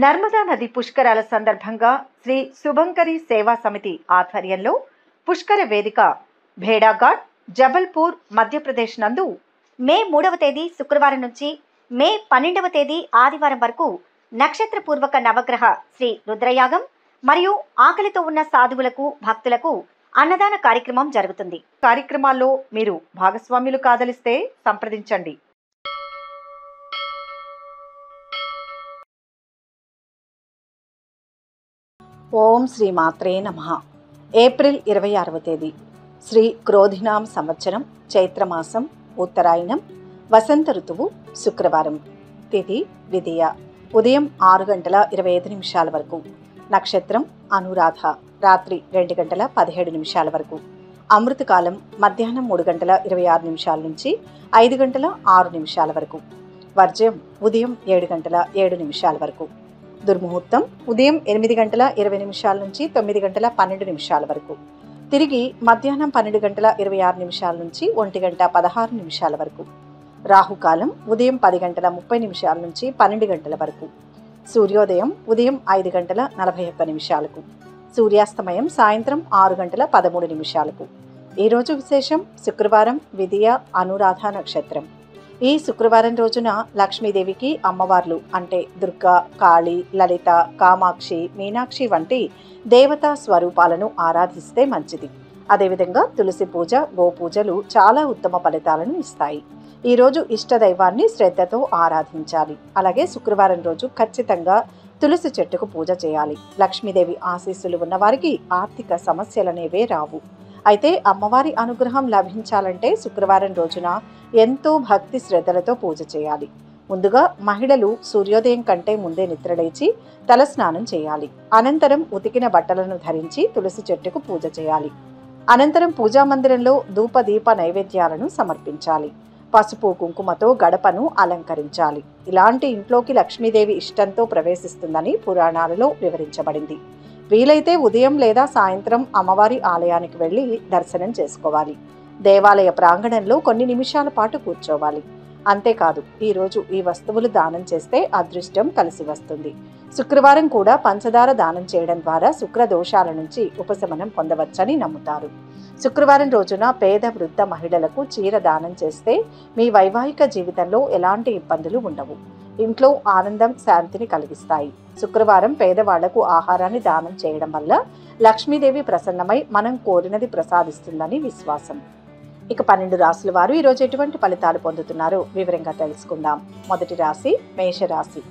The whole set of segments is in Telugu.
నర్మదా నది పుష్కరాల సందర్భంగా శ్రీ శుభంకరి సేవా సమితి ఆధ్వర్యంలో పుష్కర వేదిక భేడాఘాట్ జబల్పూర్ మధ్యప్రదేశ్ నందు మే మూడవ తేదీ శుక్రవారం నుంచి మే పన్నెండవ తేదీ ఆదివారం వరకు నక్షత్రపూర్వక నవగ్రహ శ్రీ రుద్రయాగం మరియు ఆకలితో ఉన్న సాధువులకు భక్తులకు అన్నదాన కార్యక్రమం జరుగుతుంది. కార్యక్రమాల్లో మీరు భాగస్వాములు కాదలిస్తే సంప్రదించండి. ఓం శ్రీ మాత్రే నమ. ఏప్రిల్ ఇరవై ఆరవ తేదీ. శ్రీ క్రోధినాం సంవత్సరం చైత్రమాసం ఉత్తరాయణం వసంత ఋతువు శుక్రవారం. తిథి విధియ. ఉదయం ఆరు గంటల ఇరవై ఐదు నిమిషాల వరకు. నక్షత్రం అనురాధ. రాత్రి రెండు గంటల పదిహేడు నిమిషాల వరకు. అమృతకాలం మధ్యాహ్నం మూడు గంటల ఇరవై ఆరు నిమిషాల నుంచి ఐదు గంటల ఆరు నిమిషాల వరకు. వర్జయం ఉదయం ఏడు గంటల ఏడు నిమిషాల వరకు. దుర్ముహూర్తం. ఉదయం ఎనిమిది గంటల ఇరవై నిమిషాల నుంచి తొమ్మిది గంటల పన్నెండు నిమిషాల వరకు. తిరిగి మధ్యాహ్నం పన్నెండు గంటల ఇరవై ఆరు నిమిషాల నుంచి ఒంటి గంట పదహారు నిమిషాల వరకు. రాహుకాలం ఉదయం పది గంటల ముప్పై నిమిషాల నుంచి పన్నెండు గంటల వరకు. సూర్యోదయం ఉదయం ఐదు గంటల నలభై ఒక్క నిమిషాలకు. సూర్యాస్తమయం సాయంత్రం ఆరు గంటల పదమూడు నిమిషాలకు. ఈరోజు విశేషం శుక్రవారం విధియ అనురాధ నక్షత్రం. ఈ శుక్రవారం రోజున లక్ష్మీదేవికి అమ్మవార్లు అంటే దుర్గా కాళీ లలిత కామాక్షి మీనాక్షి వంటి దేవతా స్వరూపాలను ఆరాధిస్తే మంచిది. అదేవిధంగా తులసి పూజ గోపూజలు చాలా ఉత్తమ ఫలితాలను ఇస్తాయి. ఈరోజు ఇష్టదైవాన్ని ఇష్ట దైవాన్ని శ్రద్ధతో ఆరాధించాలి. అలాగే శుక్రవారం రోజు ఖచ్చితంగా తులసి చెట్టుకు పూజ చేయాలి. లక్ష్మీదేవి ఆశీస్సులు ఉన్నవారికి ఆర్థిక సమస్యలనేవే రావు. అయితే అమ్మవారి అనుగ్రహం లభించాలంటే శుక్రవారం రోజున ఎంతో భక్తి శ్రద్ధలతో పూజ చేయాలి. ముందుగా మహిళలు సూర్యోదయం కంటే ముందే నిద్రలేచి తలస్నానం చేయాలి. అనంతరం ఉతికిన బట్టలను ధరించి తులసి చెట్టుకు పూజ చేయాలి. అనంతరం పూజా మందిరంలో ధూపదీప నైవేద్యాలను సమర్పించాలి. పసుపు కుంకుమతో గడపను అలంకరించాలి. ఇలాంటి ఇంట్లోకి లక్ష్మీదేవి ఇష్టంతో ప్రవేశిస్తుందని పురాణాలలో వివరించబడింది. వీలైతే ఉదయం లేదా సాయంత్రం అమ్మవారి ఆలయానికి వెళ్ళి దర్శనం చేసుకోవాలి. దేవాలయ ప్రాంగణంలో కొన్ని నిమిషాల పాటు కూర్చోవాలి. అంతేకాదు ఈరోజు ఈ వస్తువులు దానం చేస్తే అదృష్టం కలిసి వస్తుంది. శుక్రవారం కూడా పంచదార దానం చేయడం ద్వారా శుక్ర దోషాల నుంచి ఉపశమనం పొందవచ్చని నమ్ముతారు. శుక్రవారం రోజున పేద వృద్ధ మహిళలకు చీర దానం చేస్తే మీ వైవాహిక జీవితంలో ఎలాంటి ఇబ్బందులు ఉండవు. ఇంట్లో ఆనందం శాంతిని కలిగిస్తాయి. శుక్రవారం పేదవాళ్ళకు ఆహారాన్ని దానం చేయడం వల్ల లక్ష్మీదేవి ప్రసన్నమై మనం కోరినది ప్రసాదిస్తుందని విశ్వాసం. ఇక పన్నెండు రాశుల వారు ఈరోజు ఎటువంటి ఫలితాలు పొందుతున్నారో? వివరంగా తెలుసుకుందాం. మొదటి రాశి మేషరాశి.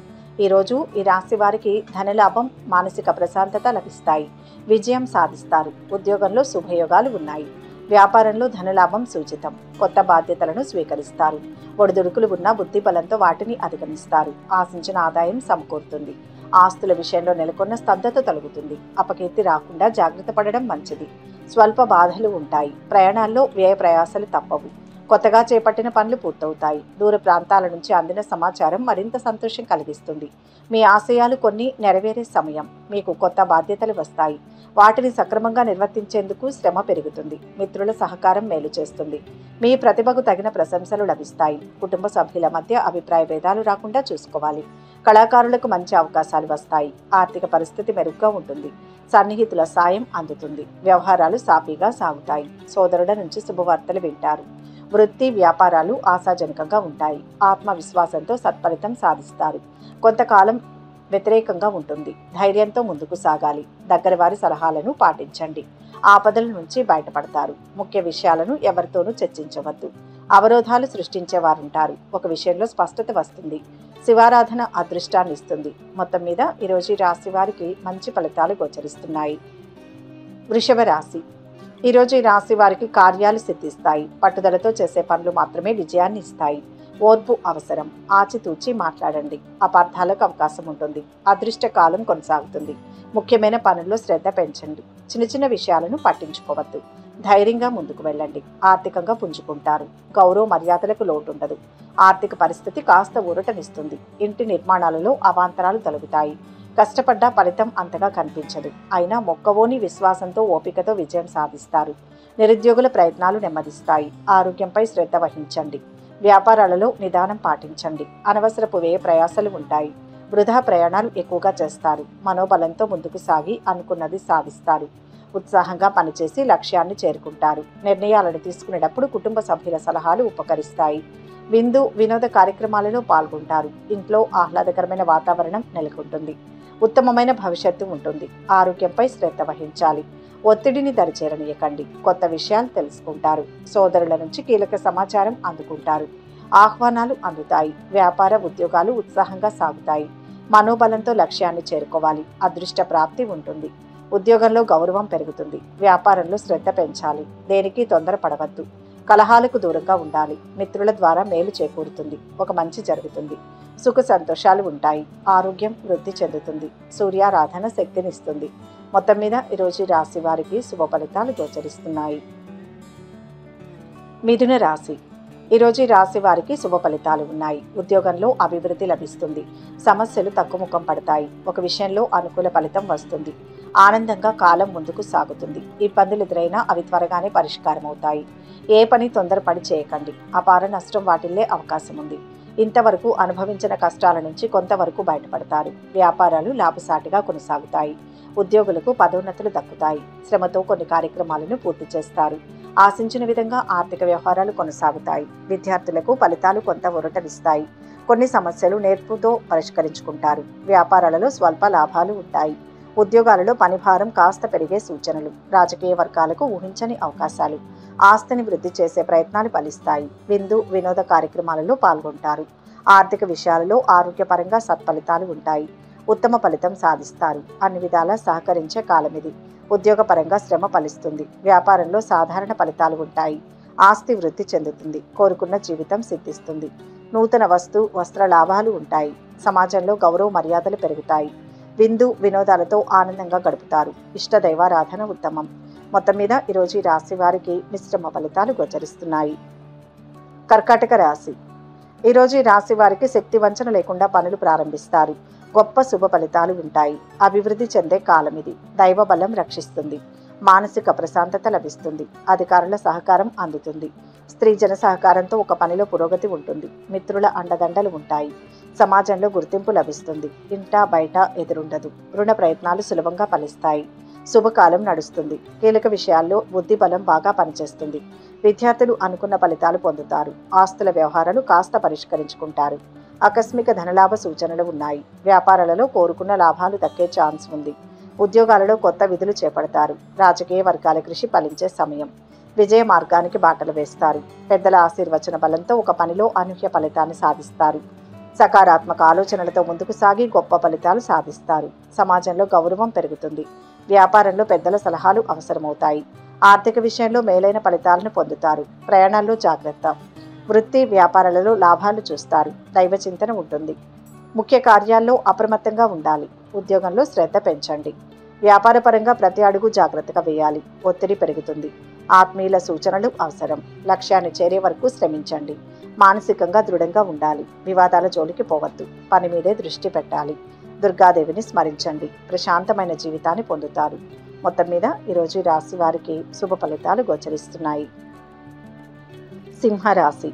ఈరోజు ఈ రాశి వారికి ధనలాభం మానసిక ప్రశాంతత లభిస్తాయి. విజయం సాధిస్తారు. ఉద్యోగంలో శుభయోగాలు ఉన్నాయి. వ్యాపారంలో ధనలాభం సూచితం. కొత్త బాధ్యతలను స్వీకరిస్తారు. ఒడిదుడుకులు ఉన్న బుద్ధి బలంతో వాటిని అధిగమిస్తారు. ఆశించిన ఆదాయం సమకూరుతుంది. ఆస్తుల విషయంలో నెలకొన్న స్తబ్దత తొలగుతుంది. అపకీర్తి రాకుండా జాగ్రత్త పడడం మంచిది. స్వల్ప బాధలు ఉంటాయి. ప్రయాణాల్లో వ్యయ ప్రయాసాలు తప్పవు. కొత్తగా చేపట్టిన పనులు పూర్తవుతాయి. దూర ప్రాంతాల నుంచి అందిన సమాచారం మరింత సంతోషం కలిగిస్తుంది. మీ ఆశయాలు కొన్ని నెరవేరే సమయం. మీకు కొత్త బాధ్యతలు వస్తాయి. వాటిని సక్రమంగా నిర్వర్తించేందుకు శ్రమ పెరుగుతుంది. మిత్రుల సహకారం మేలు చేస్తుంది. మీ ప్రతిభకు తగిన ప్రశంసలు లభిస్తాయి. కుటుంబ సభ్యుల మధ్య అభిప్రాయ భేదాలు రాకుండా చూసుకోవాలి. కళాకారులకు మంచి అవకాశాలు వస్తాయి. ఆర్థిక పరిస్థితి మెరుగ్గా ఉంటుంది. సన్నిహితుల సాయం అందుతుంది. వ్యవహారాలు సాఫీగా సాగుతాయి. సోదరుల నుంచి శుభవార్తలు వింటారు. వృత్తి వ్యాపారాలు ఆశాజనకంగా ఉంటాయి. ఆత్మవిశ్వాసంతో సత్ఫలితం సాధిస్తారు. కొంతకాలం వ్యతిరేకంగా ఉంటుంది. ధైర్యంతో ముందుకు సాగాలి. దగ్గర వారి సలహాలను పాటించండి. ఆపదల నుంచి బయటపడతారు. ముఖ్య విషయాలను ఎవరితోనూ చర్చించవద్దు. అవరోధాలు సృష్టించేవారుంటారు. ఒక విషయంలో స్పష్టత వస్తుంది. శివారాధన అదృష్టాన్ని ఇస్తుంది. మొత్తం మీద ఈరోజు రాశి వారికి మంచి ఫలితాలు గోచరిస్తున్నాయి. వృషభ రాశి. ఈరోజు ఈ రాశి వారికి కార్యాలు సిద్ధిస్తాయి. పట్టుదలతో చేసే పనులు మాత్రమే విజయాన్ని ఇస్తాయి. ఓర్పు అవసరం. ఆచితూచి మాట్లాడండి. అపార్థాలకు అవకాశం ఉంటుంది. అదృష్ట కాలం కొనసాగుతుంది. ముఖ్యమైన పనుల్లో శ్రద్ధ పెంచండి. చిన్న చిన్న విషయాలను పట్టించుకోవద్దు. ధైర్యంగా ముందుకు వెళ్ళండి. ఆర్థికంగా పుంజుకుంటారు. గౌరవ మర్యాదలకు లోటుండదు. ఆర్థిక పరిస్థితి కాస్త ఊరటనిస్తుంది. ఇంటి నిర్మాణాలలో అవాంతరాలు తొలగుతాయి. కష్టపడ్డ ఫలితం అంతగా కనిపించదు. అయినా మొక్కవోని విశ్వాసంతో ఓపికతో విజయం సాధిస్తారు. నిరుద్యోగుల ప్రయత్నాలు నెమ్మదిస్తాయి. ఆరోగ్యంపై శ్రద్ధ వహించండి. వ్యాపారాలలో నిదానం పాటించండి. అనవసరపు వ్యయ ప్రయాసాలు ఉంటాయి. వృధా ప్రయాణాలు ఎక్కువగా చేస్తారు. మనోబలంతో ముందుకు సాగి అనుకున్నది సాధిస్తారు. ఉత్సాహంగా పనిచేసి లక్ష్యాన్ని చేరుకుంటారు. నిర్ణయాలను తీసుకునేటప్పుడు కుటుంబ సభ్యుల సలహాలు ఉపకరిస్తాయి. విందు వినోద కార్యక్రమాలలో పాల్గొంటారు. ఇంట్లో ఆహ్లాదకరమైన వాతావరణం నెలకొంటుంది. ఉత్తమమైన భవిష్యత్తు ఉంటుంది. ఆరోగ్యంపై శ్రద్ధ వహించాలి. ఒత్తిడిని దరిచేరనీయకండి. కొత్త విషయాలు తెలుసుకుంటారు. సోదరుల నుంచి కీలక సమాచారం అందుకుంటారు. ఆహ్వానాలు అందుతాయి. వ్యాపార ఉద్యోగాలు ఉత్సాహంగా సాగుతాయి. మనోబలంతో లక్ష్యాన్ని చేరుకోవాలి. అదృష్ట ప్రాప్తి ఉంటుంది. ఉద్యోగంలో గౌరవం పెరుగుతుంది. వ్యాపారంలో శ్రద్ధ పెంచాలి. దేనికి తొందరపడవద్దు. కలహాలకు దూరంగా ఉండాలి. మిత్రుల ద్వారా మేలు చేకూరుతుంది. ఒక మంచి జరుగుతుంది. సుఖ సంతోషాలు ఉంటాయి. ఆరోగ్యం వృద్ధి చెందుతుంది. సూర్యారాధన శక్తినిస్తుంది. మొత్తం మీద ఈరోజు రాశి వారికి శుభ ఫలితాలు గోచరిస్తున్నాయి. మిథున రాశి. ఈరోజు రాశి వారికి శుభ ఫలితాలు ఉన్నాయి. ఉద్యోగంలో అభివృద్ధి లభిస్తుంది. సమస్యలు తగ్గుముఖం పడతాయి. ఒక విషయంలో అనుకూల ఫలితం వస్తుంది. ఆనందంగా కాలం ముందుకు సాగుతుంది. ఇబ్బందులు ఎదురైనా అవి త్వరగానే పరిష్కారం అవుతాయి ఏ పని తొందరపడి చేయకండి. అపార నష్టం వాటిల్లే అవకాశం ఉంది. ఇంతవరకు అనుభవించిన కష్టాల నుంచి కొంతవరకు బయటపడతారు. వ్యాపారాలు లాభసాటిగా కొనసాగుతాయి. ఉద్యోగులకు పదోన్నతులు దక్కుతాయి. శ్రమతో కొన్ని కార్యక్రమాలను పూర్తి చేస్తారు. ఆశించిన విధంగా ఆర్థిక వ్యవహారాలు కొనసాగుతాయి. విద్యార్థులకు ఫలితాలు కొంత ఉరటనిస్తాయి కొన్ని సమస్యలు నేర్పుతో పరిష్కరించుకుంటారు. వ్యాపారాలలో స్వల్ప లాభాలు ఉంటాయి. ఉద్యోగాలలో పనిభారం కాస్త పెరిగే సూచనలు. రాజకీయ వర్గాలకు ఊహించని అవకాశాలు. ఆస్తిని వృద్ధి చేసే ప్రయత్నాలు ఫలిస్తాయి. విందు వినోద కార్యక్రమాలలో పాల్గొంటారు. ఆర్థిక విషయాలలో ఆరోగ్యపరంగా సత్ఫలితాలు ఉంటాయి. ఉత్తమ ఫలితం సాధిస్తారు. అన్ని విధాలా సహకరించే కాలం ఇది ఉద్యోగపరంగా శ్రమ ఫలిస్తుంది. వ్యాపారంలో సాధారణ ఫలితాలు ఉంటాయి. ఆస్తి వృద్ధి చెందుతుంది. కోరుకున్న జీవితం సిద్ధిస్తుంది. నూతన వస్తు వస్త్ర లాభాలు ఉంటాయి. సమాజంలో గౌరవ మర్యాదలు పెరుగుతాయి. విందు వినోదాలతో ఆనందంగా గడుపుతారు. ఇష్ట దైవారాధన ఉత్తమం. మొత్తం మీద ఈరోజు ఈ రాశి వారికి మిశ్రమ ఫలితాలు గోచరిస్తున్నాయి. కర్కాటక రాశి. ఈరోజు ఈ రాశి వారికి శక్తి వంచన లేకుండా పనులు ప్రారంభిస్తారు. గొప్ప శుభ ఫలితాలు ఉంటాయి. అభివృద్ధి చెందే కాలం ఇది. దైవ బలం రక్షిస్తుంది. మానసిక ప్రశాంతత లభిస్తుంది. అధికారుల సహకారం అందుతుంది. స్త్రీ జన సహకారంతో ఒక పనిలో పురోగతి ఉంటుంది. మిత్రుల అండదండలు ఉంటాయి. సమాజంలో గుర్తింపు లభిస్తుంది. ఇంటా బయట ఎదురుండదు. రుణ ప్రయత్నాలు సులభంగా ఫలిస్తాయి. శుభకాలం నడుస్తుంది. కీలక విషయాల్లో బుద్ధి బలం బాగా పనిచేస్తుంది. విద్యార్థులు అనుకున్న ఫలితాలు పొందుతారు. ఆస్తుల వ్యవహారాలు కాస్త పరిష్కరించుకుంటారు. ఆకస్మిక ధనలాభ సూచనలు ఉన్నాయి. వ్యాపారాలలో కోరుకున్న లాభాలు దక్కే ఛాన్స్ ఉంది. ఉద్యోగాలలో కొత్త విధులు చేపడతారు. రాజకీయ వర్గాల కృషి ఫలించే సమయం. విజయ మార్గానికి బాటలు వేస్తారు. పెద్దల ఆశీర్వచన బలంతో ఒక పనిలో అనూహ్య ఫలితాన్ని సాధిస్తారు. సకారాత్మక ఆలోచనలతో ముందుకు సాగి గొప్ప ఫలితాలు సాధిస్తారు. సమాజంలో గౌరవం పెరుగుతుంది. వ్యాపారంలో పెద్దల సలహాలు అవసరమవుతాయి. ఆర్థిక విషయంలో మేలైన ఫలితాలను పొందుతారు. ప్రయాణాల్లో జాగ్రత్త. వృత్తి వ్యాపారాలలో లాభాలు చూస్తారు. దైవ చింతన ఉంటుంది. ముఖ్య కార్యాల్లో అప్రమత్తంగా ఉండాలి. ఉద్యోగంలో శ్రద్ధ పెంచండి. వ్యాపారపరంగా ప్రతి అడుగు జాగ్రత్తగా వేయాలి. ఒత్తిడి పెరుగుతుంది. ఆత్మీయుల సూచనలు అవసరం. లక్ష్యాన్ని చేరే వరకు శ్రమించండి. మానసికంగా దృఢంగా ఉండాలి. వివాదాల జోలికి పోవద్దు. పని మీదే దృష్టి పెట్టాలి. దుర్గాదేవిని స్మరించండి. ప్రశాంతమైన జీవితాన్ని పొందుతారు. మొత్తం మీద ఈరోజు రాశి వారికి శుభ ఫలితాలు గోచరిస్తున్నాయి. సింహరాశి.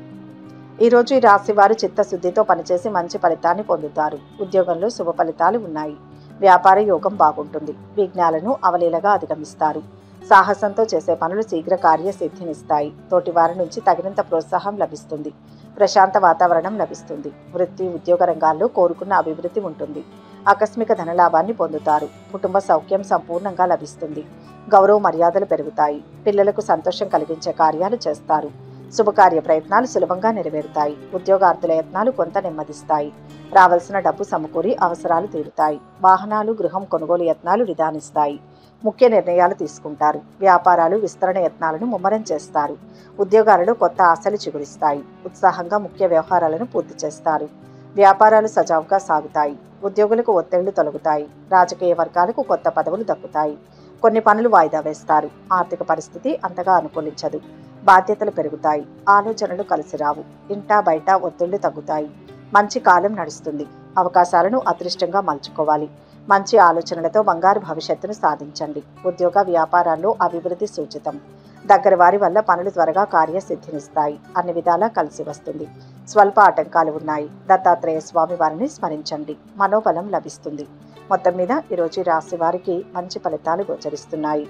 ఈరోజు ఈ రాశి వారు చిత్తశుద్ధితో పనిచేసి మంచి ఫలితాన్ని పొందుతారు. ఉద్యోగంలో శుభ ఫలితాలు ఉన్నాయి. వ్యాపార యోగం బాగుంటుంది. విఘ్నాలను అవలీలగా అధిగమిస్తారు. సాహసంతో చేసే పనులు శీఘ్ర కార్యసిద్ధినిస్తాయి. తోటివారి నుంచి తగినంత ప్రోత్సాహం లభిస్తుంది. ప్రశాంత వాతావరణం లభిస్తుంది. వృత్తి ఉద్యోగ రంగాల్లో కోరుకున్న అభివృద్ధి ఉంటుంది. ఆకస్మిక ధనలాభాన్ని పొందుతారు. కుటుంబ సౌఖ్యం సంపూర్ణంగా లభిస్తుంది. గౌరవ మర్యాదలు పెరుగుతాయి. పిల్లలకు సంతోషం కలిగించే కార్యాలు చేస్తారు. శుభకార్య ప్రయత్నాలు సులభంగా నెరవేరుతాయి. ఉద్యోగార్థుల యత్నాలు కొంత నెమ్మదిస్తాయి. రావాల్సిన డబ్బు సమకూరి అవసరాలు తీరుతాయి. వాహనాలు గృహం కొనుగోలు యత్నాలు నిదానిస్తాయి. ముఖ్య నిర్ణయాలు తీసుకుంటారు. వ్యాపారాలు విస్తరణ యత్నాలను ముమ్మరం చేస్తారు. ఉద్యోగాలలో కొత్త ఆశలు చిగురిస్తాయి. ఉత్సాహంగా ముఖ్య వ్యవహారాలను పూర్తి చేస్తారు. వ్యాపారాలు సజావుగా సాగుతాయి. ఉద్యోగులకు ఒత్తిళ్ళు తొలగుతాయి. రాజకీయ వర్గాలకు కొత్త పదవులు దక్కుతాయి. కొన్ని పనులు వాయిదా వేస్తారు. ఆర్థిక పరిస్థితి అంతగా అనుకూలించదు. బాధ్యతలు పెరుగుతాయి. ఆలోచనలు కలిసి రావు. ఇంటా బయట ఒత్తిళ్ళు తగ్గుతాయి. మంచి కాలం నడుస్తుంది. అవకాశాలను అదృష్టంగా మలుచుకోవాలి. మంచి ఆలోచనలతో బంగారు భవిష్యత్తును సాధించండి. ఉద్యోగ వ్యాపారాల్లో అభివృద్ధి సూచితం. దగ్గర వారి వల్ల పనులు త్వరగా కార్యసిద్ధినిస్తాయి. అన్ని విధాలా కలిసి వస్తుంది. స్వల్ప ఆటంకాలు ఉన్నాయి. దత్తాత్రేయ స్వామి వారిని స్మరించండి. మనోబలం లభిస్తుంది. మొత్తం మీద ఈరోజు రాశి వారికి మంచి ఫలితాలు గోచరిస్తున్నాయి.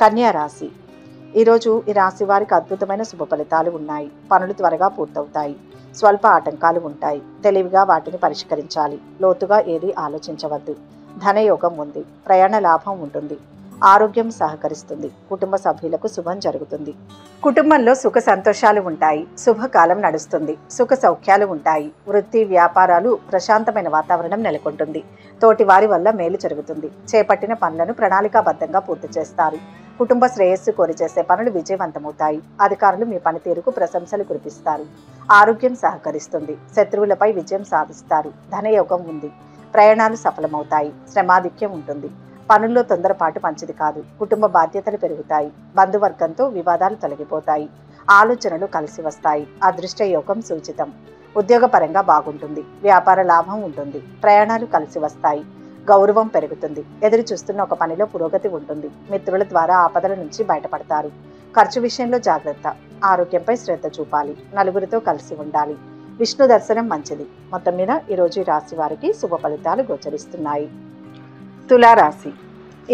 కన్యా రాశి. ఈరోజు ఈ రాశి వారికి అద్భుతమైన శుభ ఫలితాలు ఉన్నాయి. పనులు త్వరగా పూర్తవుతాయి. స్వల్ప ఆటంకాలు ఉంటాయి. తెలివిగా వాటిని పరిష్కరించాలి. లోతుగా ఏది ఆలోచించవద్దు. ధనయోగం ఉంది. ప్రయాణ లాభం ఉంటుంది. ఆరోగ్యం సహకరిస్తుంది. కుటుంబ సభ్యులకు శుభం జరుగుతుంది. కుటుంబంలో సుఖ సంతోషాలు ఉంటాయి. శుభకాలం నడుస్తుంది. సుఖ సౌఖ్యాలు ఉంటాయి. వృత్తి వ్యాపారాలు ప్రశాంతమైన వాతావరణం నెలకొంటుంది. తోటి వారి వల్ల మేలు జరుగుతుంది. చేపట్టిన పనులను ప్రణాళికాబద్ధంగా పూర్తి చేస్తారు. కుటుంబ శ్రేయస్సు కోరి చేసే పనులు విజయవంతమవుతాయి. అధికారులు మీ పనితీరుకు ప్రశంసలు కురిపిస్తారు. ఆరోగ్యం సహకరిస్తుంది. శత్రువులపై విజయం సాధిస్తారు. ధనయోగం ఉంది. ప్రయాణాలు సఫలమవుతాయి. శ్రమాధిక్యం ఉంటుంది. పనుల్లో తొందరపాటు మంచిది కాదు. కుటుంబ బాధ్యతలు పెరుగుతాయి. బంధువర్గంతో వివాదాలు తొలగిపోతాయి. ఆలోచనలు కలిసి వస్తాయి. అదృష్ట యోగం సూచితం. ఉద్యోగపరంగా బాగుంటుంది. వ్యాపార లాభం ఉంటుంది. ప్రయాణాలు కలిసి వస్తాయి. గౌరవం పెరుగుతుంది. ఎదురు చూస్తున్న ఒక పనిలో పురోగతి ఉంటుంది. మిత్రుల ద్వారా ఆపదల నుంచి బయటపడతారు. ఖర్చు విషయంలో జాగ్రత్త. ఆరోగ్యంపై శ్రద్ధ చూపాలి. నలుగురితో కలిసి ఉండాలి. విష్ణు దర్శనం మంచిది. మొత్తం మీద ఈరోజు ఈ రాశి వారికి శుభ ఫలితాలు గోచరిస్తున్నాయి. తులారాశి.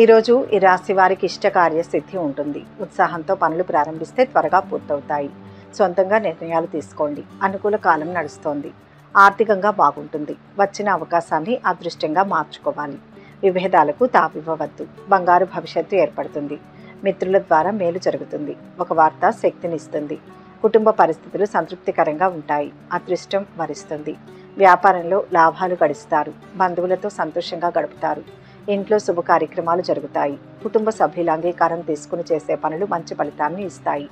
ఈరోజు ఈ రాశి వారికి ఇష్టకార్య సిద్ధి ఉంటుంది. ఉత్సాహంతో పనులు ప్రారంభిస్తే త్వరగా పూర్తవుతాయి. సొంతంగా నిర్ణయాలు తీసుకోండి. అనుకూల కాలం నడుస్తోంది. ఆర్థికంగా బాగుంటుంది. వచ్చిన అవకాశాన్ని అదృష్టంగా మార్చుకోవాలి. విభేదాలకు తావివ్వవద్దు. బంగారు భవిష్యత్తు ఏర్పడుతుంది. మిత్రుల ద్వారా మేలు జరుగుతుంది. ఒక వార్త శక్తినిస్తుంది కుటుంబ పరిస్థితులు సంతృప్తికరంగా ఉంటాయి. అదృష్టం వరిస్తుంది. వ్యాపారంలో లాభాలు గడిస్తారు. బంధువులతో సంతోషంగా గడుపుతారు. ఇంట్లో శుభ కార్యక్రమాలు జరుగుతాయి. కుటుంబ సభ్యుల అంగీకారం తీసుకుని చేసే పనులు మంచి ఫలితాన్ని ఇస్తాయి.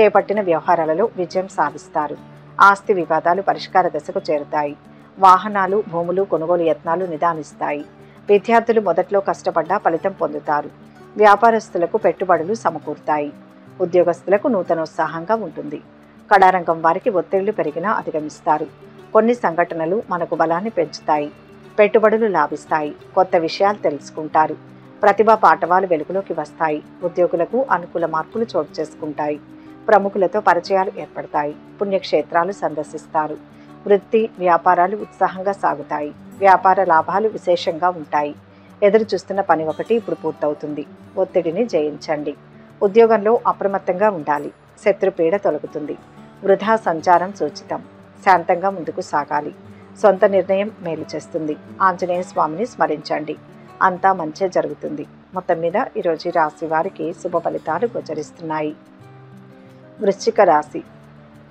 చేపట్టిన వ్యవహారాలలో విజయం సాధిస్తారు. ఆస్తి వివాదాలు పరిష్కార దశకు చేరుతాయి. వాహనాలు భూములు కొనుగోలు యత్నాలు నిదానిస్తాయి. విద్యార్థులు మొదట్లో కష్టపడ్డా ఫలితం పొందుతారు. వ్యాపారస్తులకు పెట్టుబడులు సమకూరుతాయి. ఉద్యోగస్తులకు నూతనోత్సాహంగా ఉంటుంది. కళారంగం వారికి ఒత్తిళ్ళు పెరిగినా అధిగమిస్తారు. కొన్ని సంఘటనలు మనకు బలాన్ని పెంచుతాయి. పెట్టుబడులు లాభిస్తాయి. కొత్త విషయాలు తెలుసుకుంటారు. ప్రతిభా పాఠవాలు వెలుగులోకి వస్తాయి. ఉద్యోగులకు అనుకూల మార్పులు చోటు చేసుకుంటాయి. ప్రముఖులతో పరిచయాలు ఏర్పడతాయి. పుణ్యక్షేత్రాలు సందర్శిస్తారు. వృత్తి వ్యాపారాలు ఉత్సాహంగా సాగుతాయి. వ్యాపార లాభాలు విశేషంగా ఉంటాయి. ఎదురు చూస్తున్న పని ఒకటి ఇప్పుడు పూర్తవుతుంది. ఒత్తిడిని జయించండి. ఉద్యోగంలో అప్రమత్తంగా ఉండాలి. శత్రుపీడ తొలగుతుంది. వృధా సంచారం సూచితం. శాంతంగా ముందుకు సాగాలి. సొంత నిర్ణయం మేలు చేస్తుంది. ఆంజనేయ స్వామిని స్మరించండి. అంతా మంచే జరుగుతుంది. మొత్తం మీద ఈరోజు రాశి వారికి శుభ ఫలితాలు గోచరిస్తున్నాయి. వృశ్చిక రాశి.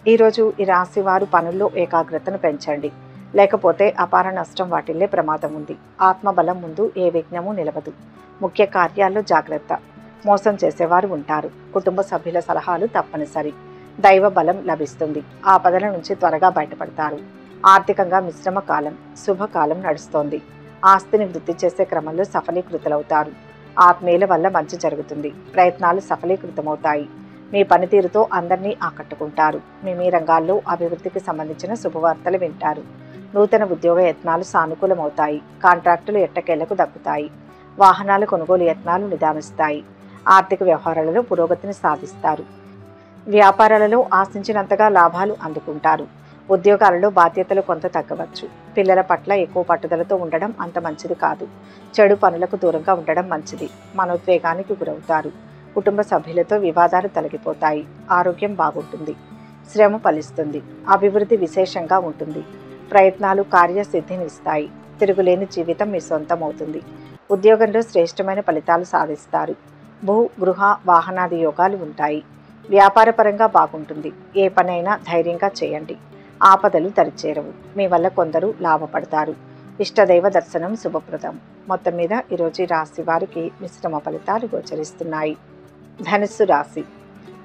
ఈరోజు ఈ రాశి వారు పనుల్లో ఏకాగ్రతను పెంచండి. లేకపోతే అపార నష్టం వాటిల్లే ప్రమాదం ఉంది. ఆత్మబలం ముందు ఏ విఘ్నము నిలవదు. ముఖ్య కార్యాల్లో జాగ్రత్త. మోసం చేసేవారు ఉంటారు. కుటుంబ సభ్యుల సలహాలు తప్పనిసరి. దైవ బలం లభిస్తుంది. ఆపదల నుంచి త్వరగా బయటపడతారు. ఆర్థికంగా మిశ్రమ కాలం శుభకాలం నడుస్తోంది. ఆస్తిని వృద్ధి చేసే క్రమంలో సఫలీకృతులవుతారు. ఆత్మీయుల వల్ల మంచి జరుగుతుంది. ప్రయత్నాలు సఫలీకృతమవుతాయి. మీ పనితీరుతో అందరినీ ఆకట్టుకుంటారు. మీ మీ రంగాల్లో అభివృద్ధికి సంబంధించిన శుభవార్తలు వింటారు. నూతన ఉద్యోగ యత్నాలు సానుకూలమవుతాయి. కాంట్రాక్టులు ఎట్టకేళ్ళకు దక్కుతాయి. వాహనాల కొనుగోలు యత్నాలు నిదానిస్తాయి. ఆర్థిక వ్యవహారాలలో పురోగతిని సాధిస్తారు. వ్యాపారాలలో ఆశించినంతగా లాభాలు అందుకుంటారు. ఉద్యోగాలలో బాధ్యతలు కొంత తగ్గవచ్చు. పిల్లల పట్ల ఎక్కువ పట్టుదలతో ఉండడం అంత మంచిది కాదు. చెడు పనులకు దూరంగా ఉండడం మంచిది. మనోద్వేగానికి గురవుతారు. కుటుంబ సభ్యులతో వివాదాలు తొలగిపోతాయి. ఆరోగ్యం బాగుంటుంది. శ్రమ ఫలిస్తుంది. అభివృద్ధి విశేషంగా ఉంటుంది. ప్రయత్నాలు కార్యసిద్ధిని ఇస్తాయి. తిరుగులేని జీవితం మీ సొంతమవుతుంది. ఉద్యోగంలో శ్రేష్టమైన ఫలితాలు సాధిస్తారు. భూ గృహ వాహనాది యోగాలు ఉంటాయి. వ్యాపారపరంగా బాగుంటుంది. ఏ పనైనా ధైర్యంగా చేయండి. ఆపదలు తరిచేరవు. మీ వల్ల కొందరు లాభపడతారు. ఇష్టదైవ దర్శనం శుభప్రదం. మొత్తం మీద ఈరోజు రాశి వారికి మిశ్రమ ఫలితాలు గోచరిస్తున్నాయి. ధనుస్సు రాశి.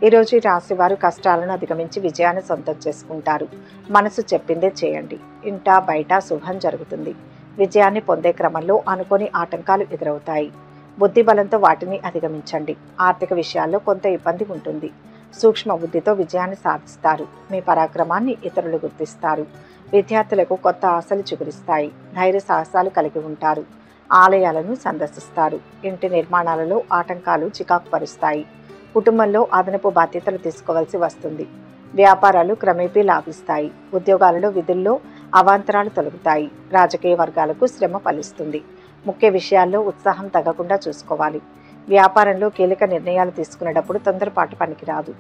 ఈరోజు రాశి వారు కష్టాలను అధిగమించి విజయాన్ని సొంతం చేసుకుంటారు. మనసు చెప్పిందే చేయండి. ఇంట బయట శుభం జరుగుతుంది. విజయాన్ని పొందే క్రమంలో అనుకోని ఆటంకాలు ఎదురవుతాయి. బుద్ధి బలంతో వాటిని అధిగమించండి. ఆర్థిక విషయాల్లో కొంత ఇబ్బంది ఉంటుంది. సూక్ష్మ బుద్ధితో విజయాన్ని సాధిస్తారు. మీ పరాక్రమాన్ని ఇతరులు గుర్తిస్తారు. విద్యార్థులకు కొత్త ఆశలు చిగురిస్తాయి. ధైర్య సాహసాలు కలిగి ఉంటారు. ఆలయాలను సందర్శిస్తారు. ఇంటి నిర్మాణాలలో ఆటంకాలు చికాకు పరుస్తాయి కుటుంబంలో అదనపు బాధ్యతలు తీసుకోవాల్సి వస్తుంది. వ్యాపారాలు క్రమేపీ లాభిస్తాయి. ఉద్యోగాలలో విధుల్లో అవాంతరాలు తొలగుతాయి. రాజకీయ వర్గాలకు శ్రమ ఫలిస్తుంది. ముఖ్య విషయాల్లో ఉత్సాహం తగ్గకుండా చూసుకోవాలి. వ్యాపారంలో కీలక నిర్ణయాలు తీసుకునేటప్పుడు తొందరపాటు పనికిరాదు.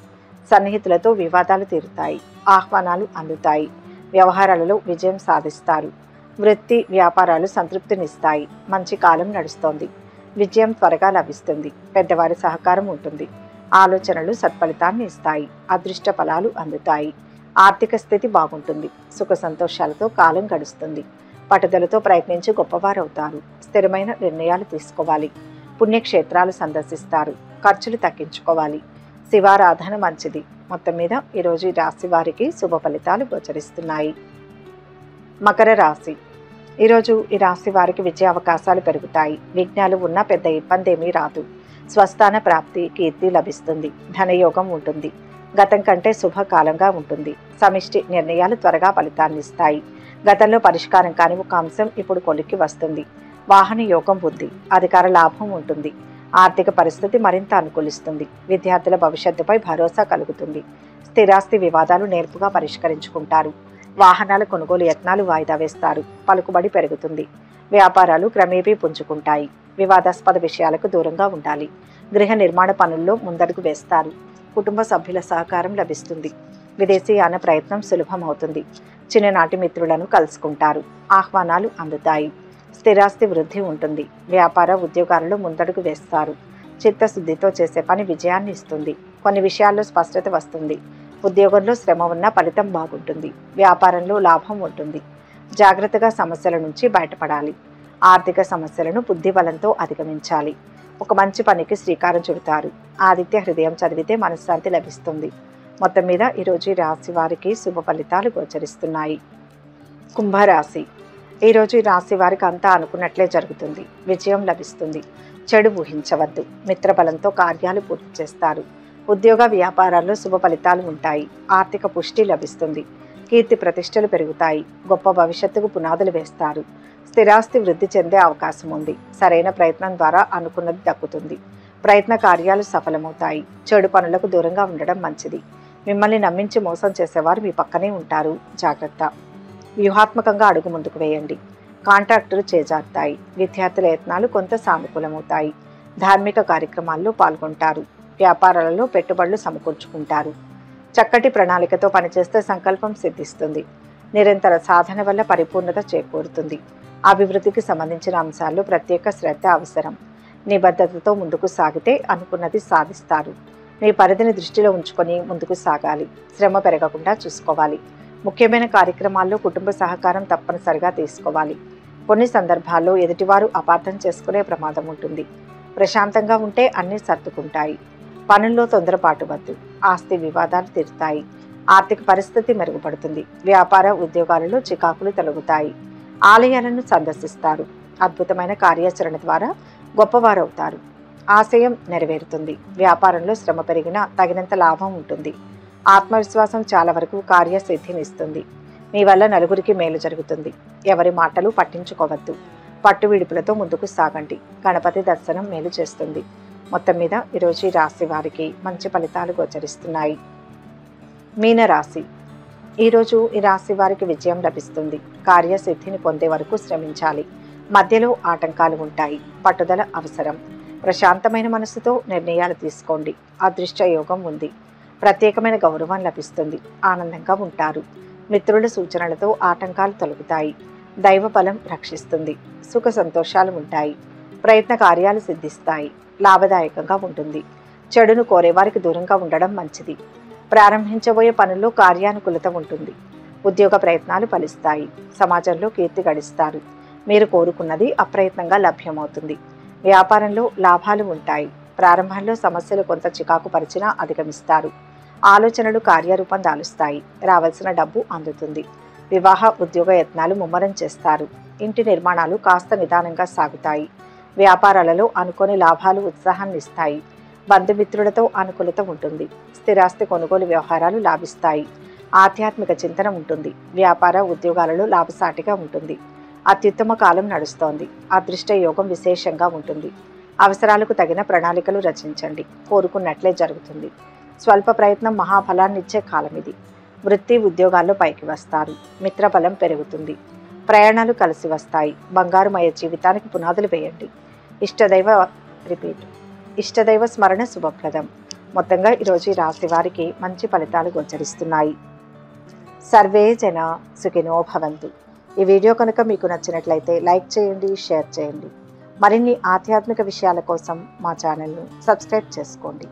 సన్నిహితులతో వివాదాలు తీరుతాయి ఆహ్వానాలు అందుతాయి వ్యవహారాలలో విజయం సాధిస్తారు. వృత్తి వ్యాపారాలు సంతృప్తినిస్తాయి మంచి కాలం నడుస్తోంది. విజయం త్వరగా లభిస్తుంది పెద్దవారి సహకారం ఉంటుంది. ఆలోచనలు సత్ఫలితాన్ని ఇస్తాయి అదృష్ట ఫలాలు అందుతాయి. ఆర్థిక స్థితి బాగుంటుంది సుఖ సంతోషాలతో కాలం గడుస్తుంది. పట్టుదలతో ప్రయత్నించి గొప్పవారవుతారు స్థిరమైన నిర్ణయాలు తీసుకోవాలి. పుణ్యక్షేత్రాలు సందర్శిస్తారు. ఖర్చులు తగ్గించుకోవాలి. శివారాధన మంచిది. మొత్తం మీద ఈరోజు ఈ రాశి వారికి శుభ ఫలితాలు గోచరిస్తున్నాయి. మకర రాశి. ఈరోజు ఈ రాశి వారికి విజయ అవకాశాలు పెరుగుతాయి. విఘ్నాలు ఉన్నా పెద్ద ఇబ్బంది ఏమీ రాదు. స్వస్థాన ప్రాప్తి కీర్తి లభిస్తుంది. ధనయోగం ఉంటుంది. గతం కంటే శుభకాలంగా ఉంటుంది. సమిష్టి నిర్ణయాలు త్వరగా ఫలితాన్ని ఇస్తాయి. గతంలో పరిష్కారం కాని ఒక అంశం ఇప్పుడు కొలిక్కి వస్తుంది. వాహన యోగం ఉంది. అధికార లాభం ఉంటుంది. ఆర్థిక పరిస్థితి మరింత అనుకూలిస్తుంది. విద్యార్థుల భవిష్యత్తుపై భరోసా కలుగుతుంది. స్థిరాస్తి వివాదాలు నేర్పుగా పరిష్కరించుకుంటారు. వాహనాల కొనుగోలు యత్నాలు వాయిదా వేస్తారు. పలుకుబడి పెరుగుతుంది. వ్యాపారాలు క్రమేపీ పుంజుకుంటాయి. వివాదాస్పద విషయాలకు దూరంగా ఉండాలి. గృహ నిర్మాణ పనుల్లో ముందడుగు వేస్తారు. కుటుంబ సభ్యుల సహకారం లభిస్తుంది. విదేశీయాన ప్రయత్నం సులభమవుతుంది. చిన్ననాటి మిత్రులను కలుసుకుంటారు. ఆహ్వానాలు అందుతాయి. స్థిరాస్తి వృద్ధి ఉంటుంది. వ్యాపార ఉద్యోగాలలో ముందడుగు వేస్తారు. చిత్తశుద్ధితో చేసే పని విజయాన్ని ఇస్తుంది. కొన్ని విషయాల్లో స్పష్టత వస్తుంది. ఉద్యోగంలో శ్రమ ఉన్న ఫలితం బాగుంటుంది. వ్యాపారంలో లాభం ఉంటుంది. జాగ్రత్తగా సమస్యల నుంచి బయటపడాలి. ఆర్థిక సమస్యలను బుద్ధిబలంతో అధిగమించాలి. ఒక మంచి పనికి శ్రీకారం చుడతారు. ఆదిత్య హృదయం చదివితే మనశ్శాంతి లభిస్తుంది. మొత్తం మీద ఈరోజు రాశి వారికి శుభ ఫలితాలు గోచరిస్తున్నాయి. కుంభరాశి. ఈరోజు ఈ రాశి వారికి అంతా అనుకున్నట్లే జరుగుతుంది. విజయం లభిస్తుంది. చెడు ఊహించవద్దు. మిత్రబలంతో కార్యాలు పూర్తి చేస్తారు. ఉద్యోగ వ్యాపారాల్లో శుభ ఫలితాలు ఉంటాయి. ఆర్థిక పుష్టి లభిస్తుంది. కీర్తి ప్రతిష్టలు పెరుగుతాయి. గొప్ప భవిష్యత్తుకు పునాదులు వేస్తారు. స్థిరాస్తి వృద్ధి చెందే అవకాశం ఉంది. సరైన ప్రయత్నం ద్వారా అనుకున్నది దక్కుతుంది. ప్రయత్న కార్యాలు సఫలమవుతాయి. చెడు పనులకు దూరంగా ఉండడం మంచిది. మిమ్మల్ని నమ్మించి మోసం చేసేవారు మీ పక్కనే ఉంటారు. జాగ్రత్త. వ్యూహాత్మకంగా అడుగు ముందుకు వేయండి. కాంట్రాక్టులు చేజారుతాయి. విద్యార్థుల యత్నాలు కొంత సానుకూలమవుతాయి. ధార్మిక కార్యక్రమాల్లో పాల్గొంటారు. వ్యాపారాలలో పెట్టుబడులు సమకూర్చుకుంటారు. చక్కటి ప్రణాళికతో పనిచేస్తే సంకల్పం సిద్ధిస్తుంది. నిరంతర సాధన వల్ల పరిపూర్ణత చేకూరుతుంది. అభివృద్ధికి సంబంధించిన అంశాల్లో ప్రత్యేక శ్రద్ధ అవసరం. నిబద్ధతతో ముందుకు సాగితే అనుకున్నది సాధిస్తారు. మీ పరిధిని దృష్టిలో ఉంచుకొని ముందుకు సాగాలి. శ్రమ పెరగకుండా చూసుకోవాలి. ముఖ్యమైన కార్యక్రమాల్లో కుటుంబ సహకారం తప్పనిసరిగా తీసుకోవాలి. కొన్ని సందర్భాల్లో ఎదుటివారు అపార్థం చేసుకునే ప్రమాదం ఉంటుంది. ప్రశాంతంగా ఉంటే అన్నీ సర్దుకుంటాయి. పనుల్లో తొందరపాటు వద్దు. ఆస్తి వివాదాలు తీరుతాయి. ఆర్థిక పరిస్థితి మెరుగుపడుతుంది. వ్యాపార ఉద్యోగాలలో చికాకులు తొలగుతాయి. ఆలయాలను సందర్శిస్తారు. అద్భుతమైన కార్యాచరణ ద్వారా గొప్పవారవుతారు. ఆశయం నెరవేరుతుంది. వ్యాపారంలో శ్రమ పెరిగినా తగినంత లాభం ఉంటుంది. ఆత్మవిశ్వాసం చాలా వరకు కార్యసిద్ధినిస్తుంది. మీ వల్ల నలుగురికి మేలు జరుగుతుంది. ఎవరి మాటలు పట్టించుకోవద్దు. పట్టు విడుపులతో ముందుకు సాగండి. గణపతి దర్శనం మేలు చేస్తుంది. మొత్తం మీద ఈరోజు ఈ రాశి వారికి మంచి ఫలితాలు గోచరిస్తున్నాయి. మీనరాశి. ఈరోజు ఈ రాశి వారికి విజయం లభిస్తుంది. కార్యసిద్ధిని పొందే వరకు శ్రమించాలి. మధ్యలో ఆటంకాలు ఉంటాయి. పట్టుదల అవసరం. ప్రశాంతమైన మనసుతో నిర్ణయాలు తీసుకోండి. అదృష్ట యోగం ఉంది. ప్రత్యేకమైన గౌరవం లభిస్తుంది. ఆనందంగా ఉంటారు. మిత్రుల సూచనలతో ఆటంకాలు తొలగుతాయి. దైవ బలం రక్షిస్తుంది. సుఖ సంతోషాలు ఉంటాయి. ప్రయత్న కార్యాలు సిద్ధిస్తాయి. లాభదాయకంగా ఉంటుంది. చెడును కోరేవారికి దూరంగా ఉండడం మంచిది. ప్రారంభించబోయే పనుల్లో కార్యానుకూలత ఉంటుంది. ఉద్యోగ ప్రయత్నాలు ఫలిస్తాయి. సమాజంలో కీర్తి గడిస్తారు. మీరు కోరుకున్నది అప్రయత్నంగా లభ్యమవుతుంది. వ్యాపారంలో లాభాలు ఉంటాయి. ప్రారంభంలో సమస్యలు కొంత చికాకు పరిచినా అధిగమిస్తారు. ఆలోచనలు కార్యరూపం దాలుస్తాయి. రావాల్సిన డబ్బు అందుతుంది. వివాహ ఉద్యోగ యత్నాలు ముమ్మరం చేస్తారు. ఇంటి నిర్మాణాలు కాస్త నిదానంగా సాగుతాయి. వ్యాపారాలలో అనుకోని లాభాలు ఉత్సాహాన్ని ఇస్తాయి. బంధుమిత్రులతో అనుకూలత ఉంటుంది. స్థిరాస్తి కొనుగోలు వ్యవహారాలు లాభిస్తాయి. ఆధ్యాత్మిక చింతన ఉంటుంది. వ్యాపార ఉద్యోగాలలో లాభసాటిగా ఉంటుంది. అత్యుత్తమ కాలం నడుస్తోంది. అదృష్ట యోగం విశేషంగా ఉంటుంది. అవసరాలకు తగిన ప్రణాళికలు రచించండి. కోరుకున్నట్లే జరుగుతుంది. స్వల్ప ప్రయత్నం మహాఫలాన్నిచ్చే కాలం ఇది వృత్తి ఉద్యోగాల్లో పైకి వస్తారు. మిత్రబలం పెరుగుతుంది. ప్రయాణాలు కలిసి వస్తాయి. బంగారుమయ జీవితానికి పునాదులు వేయండి. ఇష్టదైవ రిపీట్ ఇష్టదైవ స్మరణ శుభప్రదం. మొత్తంగా ఈరోజు ఈ రాశి వారికి మంచి ఫలితాలు గోచరిస్తున్నాయి. సర్వే జన సుఖినో భవంతు. ఈ వీడియో కనుక మీకు నచ్చినట్లయితే లైక్ చేయండి షేర్ చేయండి. మరిన్ని ఆధ్యాత్మిక విషయాల కోసం మా ఛానల్ను సబ్స్క్రైబ్ చేసుకోండి.